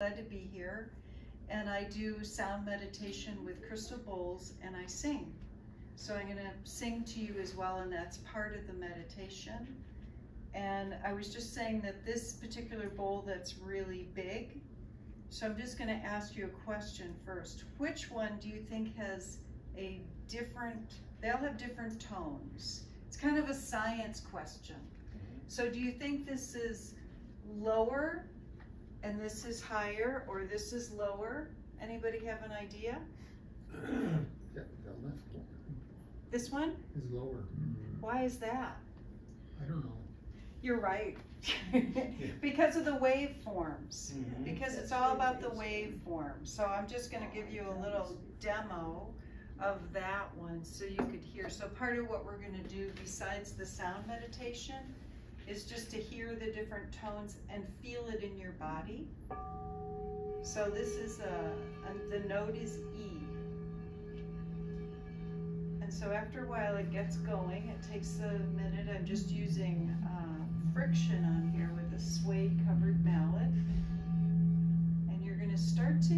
glad to be here. And I do sound meditation with crystal bowls and I sing. So I'm going to sing to you as well, and that's part of the meditation. And I was just saying that this particular bowl that's really big, so I'm just going to ask you a question first. Which one do you think has a different, they all have different tones. It's kind of a science question. Mm-hmm. So do you think this is lower and this is higher or this is lower? Anybody have an idea? The, the left one This one? is lower. Why is that? I don't know. You're right. because of the waveforms. Mhm. Because it's all about the waveforms. So I'm just going to give you a little demo of that one so you could hear. So part of what we're going to do besides the sound meditation is just to hear the different tones and feel it in your body. So this is a, a the note is E. And so after a while it gets going. It takes a minute. I'm just using uh, friction on here with a suede covered mallet. And you're going to start to